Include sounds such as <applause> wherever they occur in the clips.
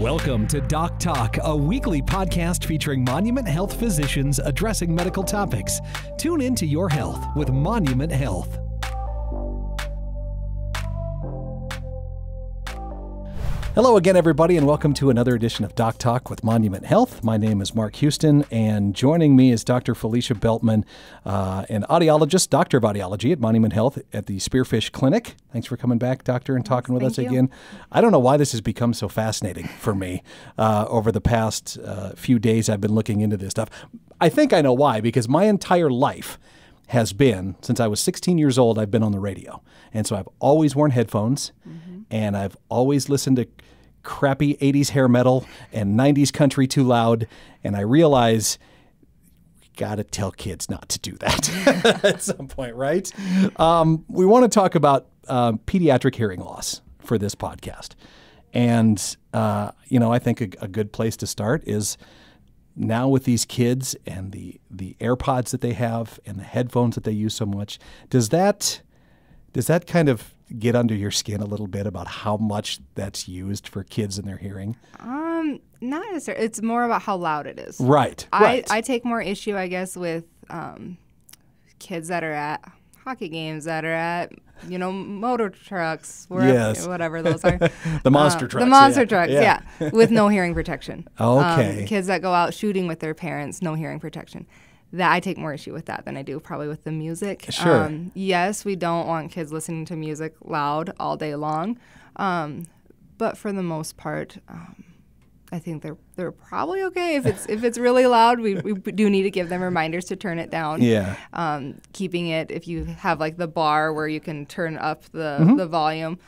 Welcome to Doc Talk, a weekly podcast featuring Monument Health physicians addressing medical topics. Tune into your health with Monument Health. Hello again, everybody, and welcome to another edition of Doc Talk with Monument Health. My name is Mark Houston, and joining me is Dr. Felicia Beltman, uh, an audiologist, doctor of audiology at Monument Health at the Spearfish Clinic. Thanks for coming back, doctor, and talking with Thank us you. again. I don't know why this has become so fascinating for me uh, over the past uh, few days I've been looking into this stuff. I think I know why, because my entire life has been since I was 16 years old, I've been on the radio. And so I've always worn headphones and I've always listened to crappy 80s hair metal and 90s country too loud. And I realize we got to tell kids not to do that <laughs> at some point, right? Um, we want to talk about um, pediatric hearing loss for this podcast. And, uh, you know, I think a, a good place to start is now with these kids and the the AirPods that they have and the headphones that they use so much, does that does that kind of get under your skin a little bit about how much that's used for kids and their hearing? Um, not necessarily. It's more about how loud it is. Right. I, right. I take more issue, I guess, with um, kids that are at hockey games, that are at you know motor trucks, Yes. whatever those are. <laughs> the monster Uh, trucks. The monster yeah. trucks, Yeah. yeah. with no hearing protection. <laughs> Okay. Um, kids that go out shooting with their parents, no hearing protection. That I take more issue with that than I do probably with the music. Sure. Um, yes, we don't want kids listening to music loud all day long, um, but for the most part, um, I think they're they're probably okay. If it's if it's really loud, we, we do need to give them reminders to turn it down Yeah. um, keeping it if you have like the bar where you can turn up the, Mm-hmm. the volume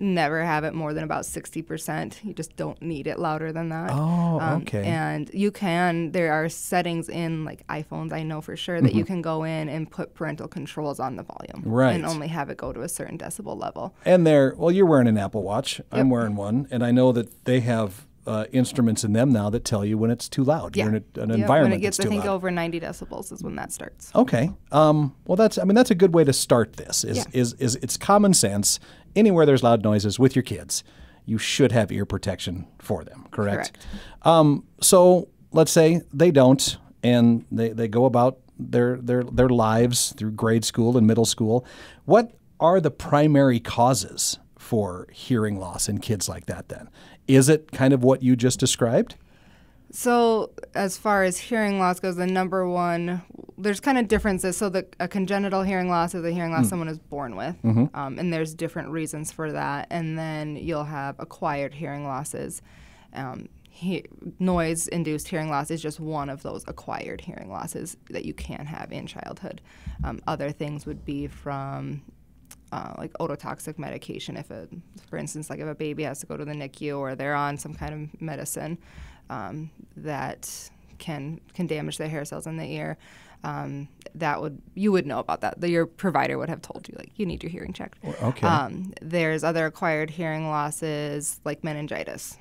never have it more than about 60% you just don't need it louder than that Oh, Um, okay. and you can there are settings in like iphones i know for sure that you can go in and put parental controls on the volume Mm-hmm. Right. and only have it go to a certain decibel level And they're well, you're wearing an Apple Watch. I'm wearing one, and I know that they have uh, instruments in them now that tell you when it's too loud. yeah You're in a, an Yep, environment when it gets i think loud. over 90 decibels is when that starts Okay. Um, well, that's I mean that's a good way to start this. Is Yeah. is is it's common sense. Anywhere there's loud noises with your kids, you should have ear protection for them. Correct. Correct. Um, so let's say they don't, and they, they go about their their their lives through grade school and middle school. What are the primary causes for hearing loss in kids like that? Then is it kind of what you just described? So, as far as hearing loss goes, the number one, there's kind of differences. So, the a congenital hearing loss is a hearing loss someone is born with, um, and there's different reasons for that. And then you'll have acquired hearing losses. Um, he, noise-induced hearing loss is just one of those acquired hearing losses that you can have in childhood. Um, other things would be from uh, like ototoxic medication if a for instance like if a baby has to go to the NICU or they're on some kind of medicine um, that can can damage the hair cells in the ear um, that would you would know about that The- your provider would have told you like you need your hearing checked Okay. um, there's other acquired hearing losses like meningitis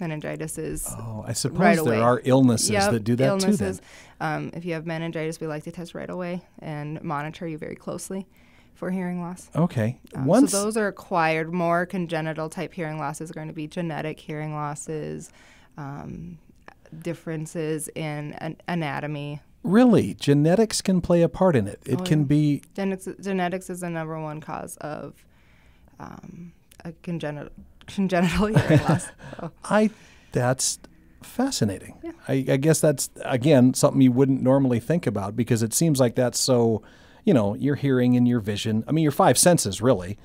meningitis is oh, I suppose right there away. are illnesses Yep, that do that too. Then. illnesses. Um, if you have meningitis, we like to test right away and monitor you very closely for hearing loss. Okay. Um, Once so those are acquired. More congenital type hearing losses are going to be genetic hearing losses, um, differences in an- anatomy. Really, genetics can play a part in it. It Oh, can yeah. be Genetics, genetics is the number one cause of um, a congenital <laughs> congenital hearing <laughs> loss. So, I that's fascinating. I, I guess that's again something you wouldn't normally think about because it seems like that's so, you know, your hearing and your vision. I mean, your five senses really.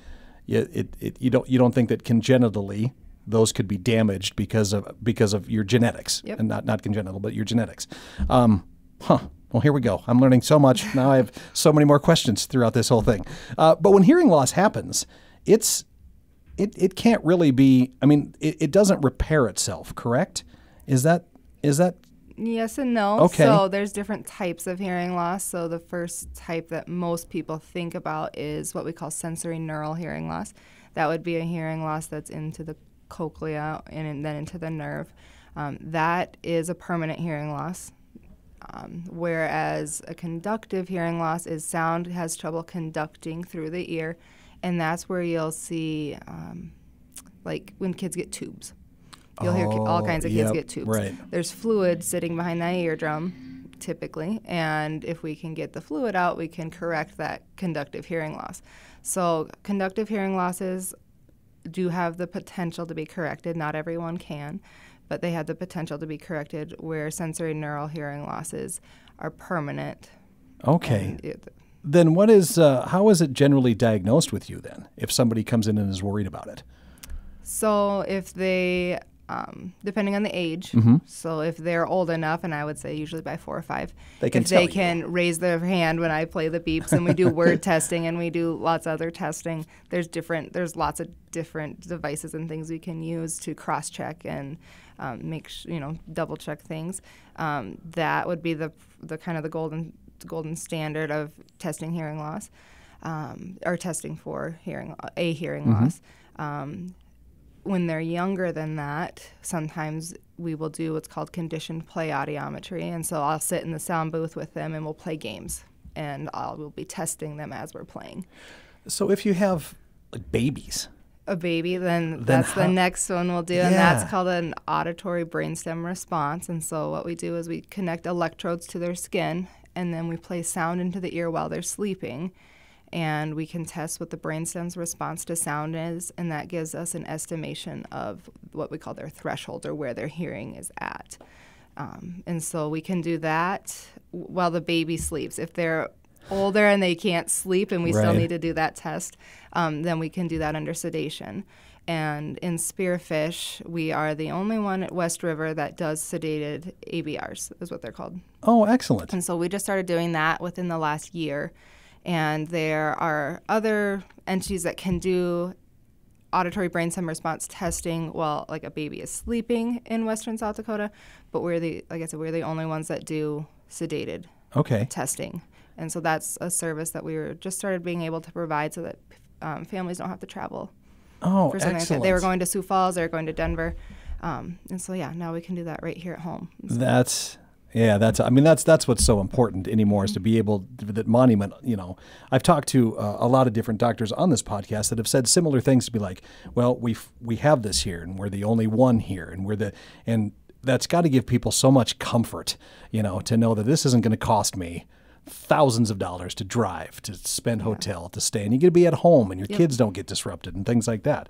You, it, it, you don't you don't think that congenitally those could be damaged because of because of your genetics Yep. and not not congenital but your genetics. Um, huh. Well, here we go. I'm learning so much <laughs> now. I have so many more questions throughout this whole thing. Uh, but when hearing loss happens, it's it, it can't really be i mean it, it doesn't repair itself correct is that is that Yes and no. Okay. So there's different types of hearing loss. So the first type that most people think about is what we call sensorineural hearing loss. That would be a hearing loss that's into the cochlea and then into the nerve. Um, that is a permanent hearing loss. Um, whereas a conductive hearing loss is sound has trouble conducting through the ear, and that's where you'll see, um, like when kids get tubes. You'll hear ki- all Oh, kinds of yep, kids get tubes. right. There's fluid sitting behind that eardrum, typically, and if we can get the fluid out, we can correct that conductive hearing loss. So, conductive hearing losses do have the potential to be corrected. Not everyone can, but they have the potential to be corrected where sensorineural hearing losses are permanent. Okay. It- Then what is uh, how is it generally diagnosed with you then? If somebody comes in and is worried about it. So if they, um, depending on the age, Mm-hmm. so if they're old enough, and I would say usually by four or five, They can if they you. can raise their hand when I play the beeps, and we do word <laughs> testing, and we do lots of other testing. There's different, there's lots of different devices and things we can use to cross check and um, make sh- you know double check things. Um, that would be the the kind of the golden golden standard of testing hearing loss, um, or testing for hearing a hearing Mm-hmm. loss. When they're younger than that, sometimes we will do what's called conditioned play audiometry. And so I'll sit in the sound booth with them and we'll play games. And I'll, we'll be testing them as we're playing. So if you have like babies, A baby, then, that's how- the next one we'll do. And that's called an auditory brainstem response. And so what we do is we connect electrodes to their skin and then we play sound into the ear while they're sleeping. And we can test what the brainstem's response to sound is, and that gives us an estimation of what we call their threshold or where their hearing is at. Um, and so we can do that while the baby sleeps. If they're older and they can't sleep, and we still need to do that test, um, then we can do that under sedation. And in spearfish, we are the only one at West River that does sedated ABRs, is what they're called. oh, excellent. And so we just started doing that within the last year. And there are other entities that can do auditory brainstem response testing while like a baby is sleeping in western South Dakota, but we're the like I said, we're the only ones that do sedated Okay. testing. And so that's a service that we were just started being able to provide so that um, families don't have to travel Oh, for something excellent. They were going to Sioux Falls, they were going to Denver. Um, and so yeah, now we can do that right here at home. So- That's yeah, that's I mean that's that's what's so important anymore is to be able to, that monument. You know, I've talked to uh, a lot of different doctors on this podcast that have said similar things to be like, well, we we have this here and we're the only one here and we're the and that's got to give people so much comfort, you know, to know that this isn't going to cost me thousands of dollars to drive, to spend hotel, to stay, and you get to be at home and your kids don't get disrupted and things like that.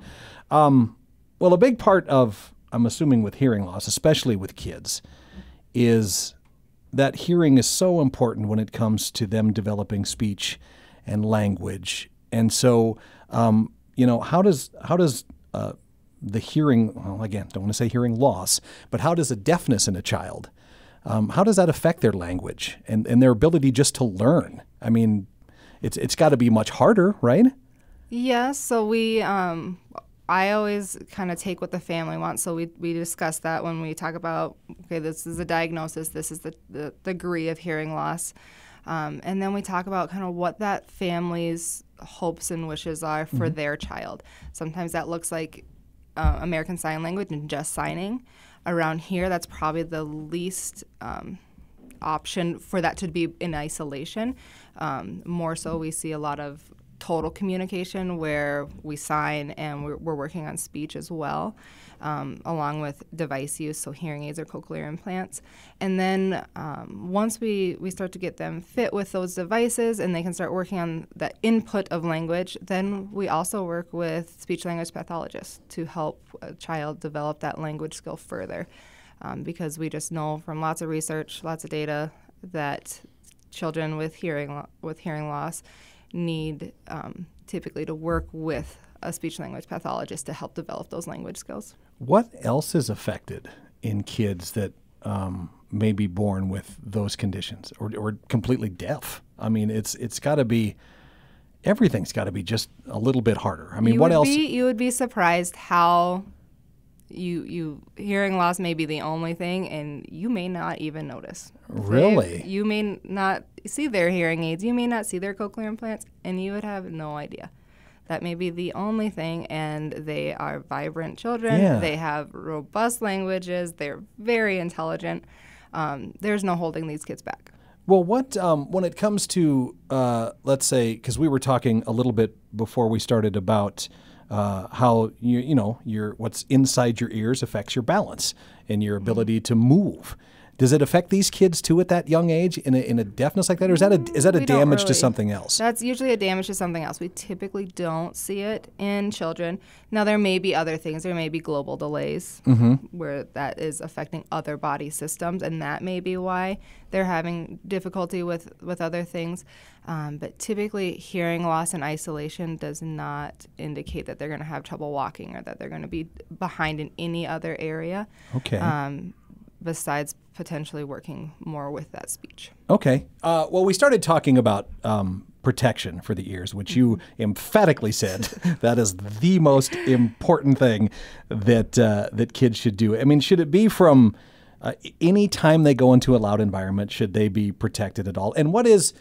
Um, well, a big part of I'm assuming with hearing loss, especially with kids, is that hearing is so important when it comes to them developing speech and language. And so, um, you know, how does how does uh, the hearing? Well, again, don't want to say hearing loss, but how does a deafness in a child? Um, how does that affect their language and, and their ability just to learn? I mean, it's it's got to be much harder, right? Yeah, so we, um, I always kind of take what the family wants. So we, we discuss that when we talk about, okay, this is a diagnosis, this is the, the degree of hearing loss. Um, and then we talk about kind of what that family's hopes and wishes are for their child. Sometimes that looks like uh, American Sign Language and just signing. Around here, that's probably the least um, option for that to be in isolation. Um, more so, we see a lot of total communication where we sign and we're, we're working on speech as well, um, along with device use, so hearing aids or cochlear implants. And then um, once we, we start to get them fit with those devices and they can start working on the input of language, then we also work with speech language pathologists to help a child develop that language skill further. Um, because we just know from lots of research, lots of data, that children with hearing with hearing loss need um, typically to work with a speech language pathologist to help develop those language skills. What else is affected in kids that um, may be born with those conditions or, or completely deaf? I mean, it's it's got to be everything's got to be just a little bit harder. I mean, you what else? Be, you would be surprised how you you hearing loss may be the only thing, and you may not even notice. Really? you may not see their hearing aids. You may not see their cochlear implants, and you would have no idea. That may be the only thing, and they are vibrant children. Yeah. They have robust languages. They're very intelligent. Um, there's no holding these kids back. Well, what um, when it comes to uh, let's say because we were talking a little bit before we started about uh, how you you know your what's inside your ears affects your balance and your ability to move. Does it affect these kids too at that young age in a, in a deafness like that, or is that a is that a We damage to something else? That's usually a damage to something else. We typically don't see it in children. Now, there may be other things. There may be global delays Mm-hmm. where that is affecting other body systems, and that may be why they're having difficulty with, with other things. Um, but typically, hearing loss and isolation does not indicate that they're going to have trouble walking or that they're going to be behind in any other area. Okay. Um, besides potentially working more with that speech. Okay. Uh, well, we started talking about um, protection for the ears, which you emphatically said <laughs> that is the most important thing that uh, that kids should do. I mean, should it be from uh, any time they go into a loud environment? Should they be protected at all? And what is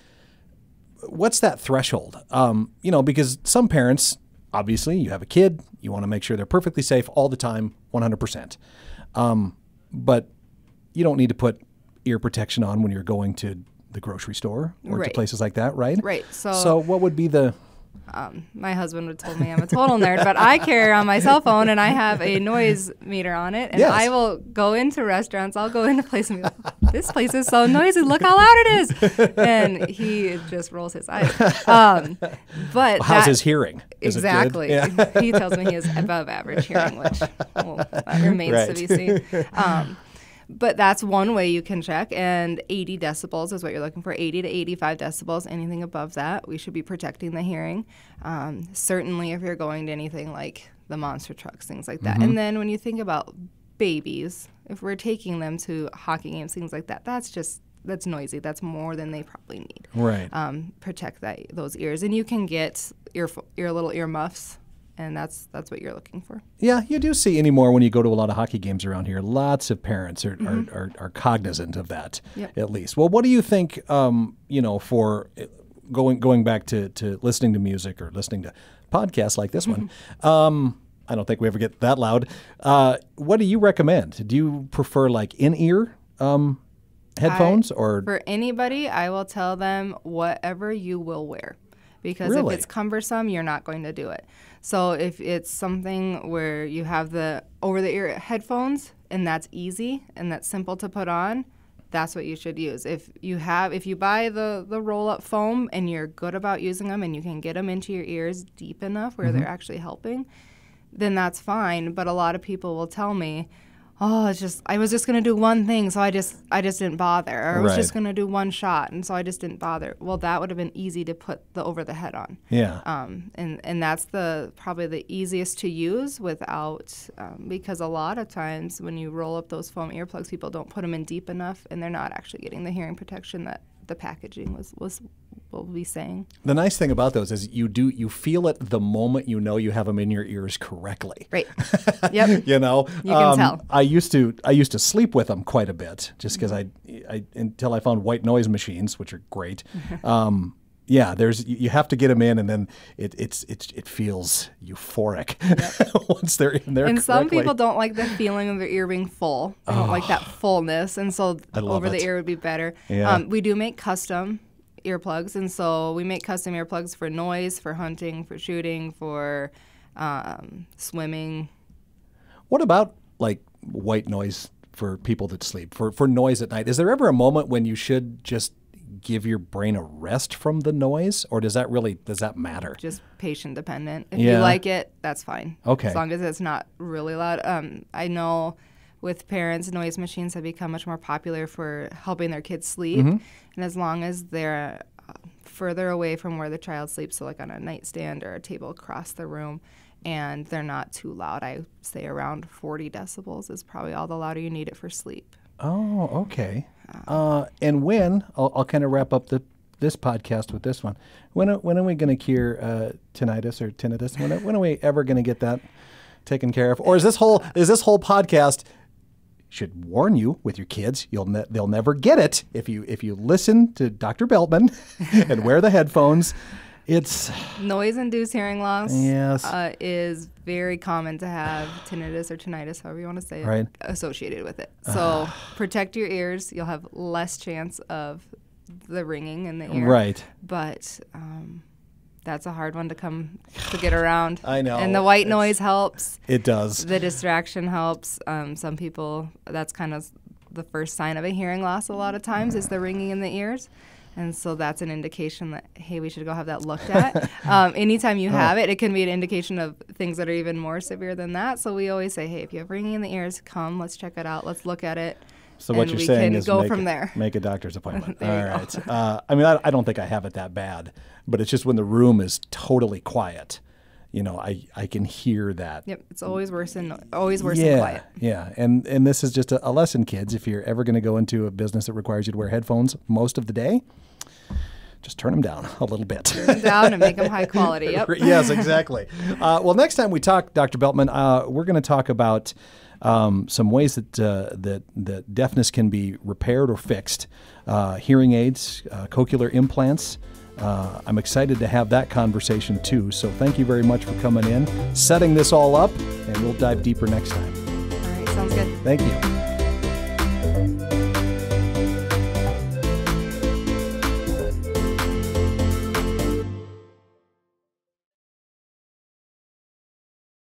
what's that threshold? Um, you know, because some parents, obviously, you have a kid, you want to make sure they're perfectly safe all the time, 100%. Um, but you don't need to put ear protection on when you're going to the grocery store or to places like that, right? Right, so- so what would be the my husband would told me I'm a total nerd, but I carry on my cell phone and I have a noise meter on it, and Yes. I will go into restaurants. I'll go into places and be like, "This place is so noisy. Look how loud it is," and he just rolls his eyes. Um, but how's that- his hearing? Is? Exactly. Yeah. he tells me he has above average hearing, which well, remains to be seen. <laughs> Um, but that's one way you can check. And 80 decibels is what you're looking for 80 to 85 decibels. Anything above that, we should be protecting the hearing. Um, certainly, if you're going to anything like the monster trucks, things like that. And then when you think about babies, if we're taking them to hockey games, things like that, that's just. That's noisy. That's more than they probably need Right. um, protect that those ears. And you can get ear ear little ear muffs, and that's that's what you're looking for. Yeah, you do see anymore when you go to a lot of hockey games around here. Lots of parents are, are, are, are cognizant of that, Mm-hmm. Yep. at least. Well, what do you think, um, you know, for uh, going going back to, to listening to music or listening to podcasts like this one? Um, I don't think we ever get that loud. Uh, what do you recommend? Do you prefer like in ear um, headphones or For anybody, I will tell them whatever you will wear. Because Really? if it's cumbersome, you're not going to do it. So if it's something where you have the over the ear headphones and that's easy and that's simple to put on, that's what you should use. If you have if you buy the the roll up foam and you're good about using them and you can get them into your ears deep enough where they're mm-hmm. actually helping, then that's fine. But a lot of people will tell me, "Oh, it's just I was just gonna do one thing, so I just I just didn't bother, or I was just gonna do one shot, and so I just didn't bother." Well, that would have been easy to put the over the head on, yeah? um, and and that's the probably the easiest to use without um, because a lot of times when you roll up those foam earplugs, people don't put them in deep enough, and they're not actually getting the hearing protection that the packaging was was will be saying. The nice thing about those is you do you feel it the moment you know you have them in your ears correctly. Right. <laughs> yep. you know You can tell. i used to i used to sleep with them quite a bit just because I, I until i found white noise machines which are great <laughs> um, yeah there's you have to get them in and then it it's, it's it feels euphoric <laughs> once they're in there And some people don't like the feeling of their ear being full. They don't like that fullness, and so over it. the ear would be better. Yeah. Um, we do make custom earplugs, and so we make custom earplugs for noise, for hunting, for shooting, for um, swimming. what about like white noise for people that sleep for for noise at night is there ever a moment when you should just give your brain a rest from the noise or does that really does that matter Just patient dependent. If Yeah. you like it, that's fine. Okay. As long as it's not really loud. Um, I know with parents, noise machines have become much more popular for helping their kids sleep. Mm-hmm. And as long as they're uh, further away from where the child sleeps, so like on a nightstand or a table across the room, and they're not too loud, I say around 40 decibels is probably all the louder you need it for sleep. Oh, okay. Uh, and when I'll, I'll kind of wrap up the this podcast with this one. When are, when are we going to cure uh, tinnitus or tinnitus? When are, when are we ever going to get that taken care of? Or is this whole is this whole podcast should warn you with your kids you'll ne- they'll never get it if you if you listen to Dr. Beltman <laughs> and wear the headphones. It's Noise-induced hearing loss Yes. uh, is very common to have tinnitus or tinnitus, however you want to say it, Right. associated with it. So protect your ears. You'll have less chance of the ringing in the ear. right. But um, that's a hard one to come to get <sighs> around. I know. And the white It's- noise helps. It does. The distraction helps. Um, some people, that's kind of the first sign of a hearing loss. A lot of times is the ringing in the ears. And so that's an indication that hey, we should go have that looked at. <laughs> um, anytime you have it, it can be an indication of things that are even more severe than that. So we always say, hey, if you have ringing in the ears, come, let's check it out, let's look at it. So what and you're we saying can is go make from there. Make a doctor's appointment. <laughs> All go. Uh, I mean, I, I don't think I have it that bad, but it's just when the room is totally quiet. You know, I, I can hear that. Yep, it's always worse than always worse yeah, quiet. yeah, and and this is just a, a lesson, kids. If you're ever going to go into a business that requires you to wear headphones most of the day, just turn them down a little bit. Turn them Down and make them high quality. Yep. <laughs> yes, exactly. Uh, well, next time we talk, Dr. Beltman, uh, we're going to talk about um, some ways that uh, that that deafness can be repaired or fixed. Uh, hearing aids, uh, cochlear implants. Uh, I'm excited to have that conversation too. So thank you very much for coming in, setting this all up, and we'll dive deeper next time. All right, sounds good. Thank you.